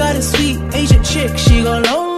got a sweet Asian chick, she gon' low